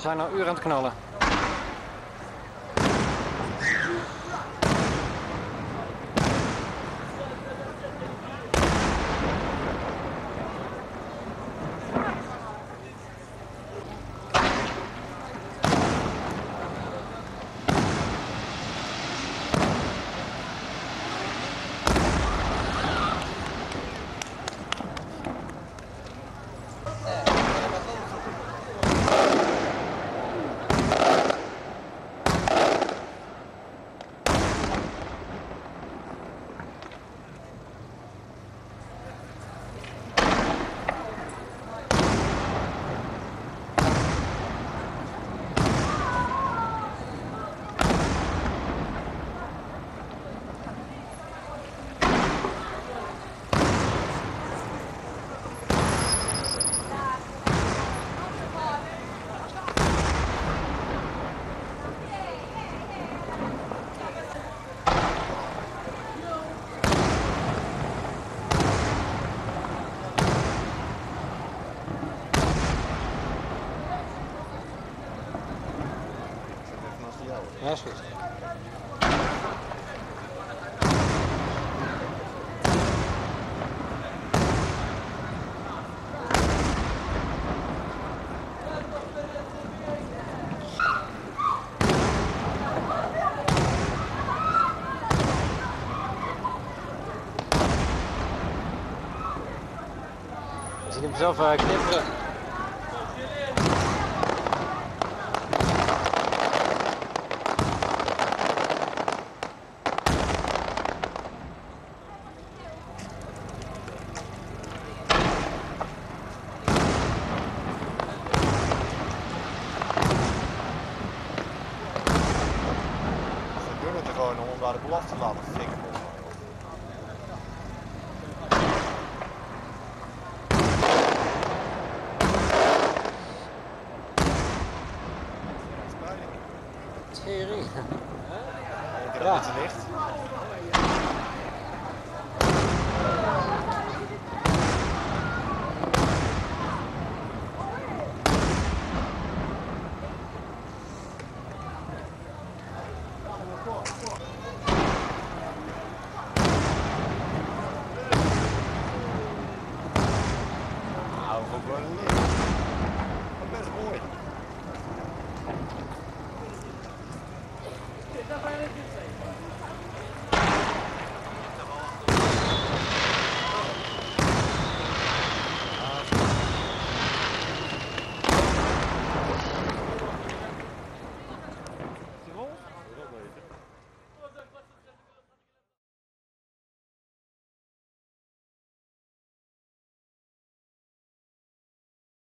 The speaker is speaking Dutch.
We zijn nou uur aan het knallen. Ja, is goed. Hem zelf eh, knipperen. Daar de laten fikken. Tering. Ik heb Ja. het licht. We'll run and live. I best boy. Get the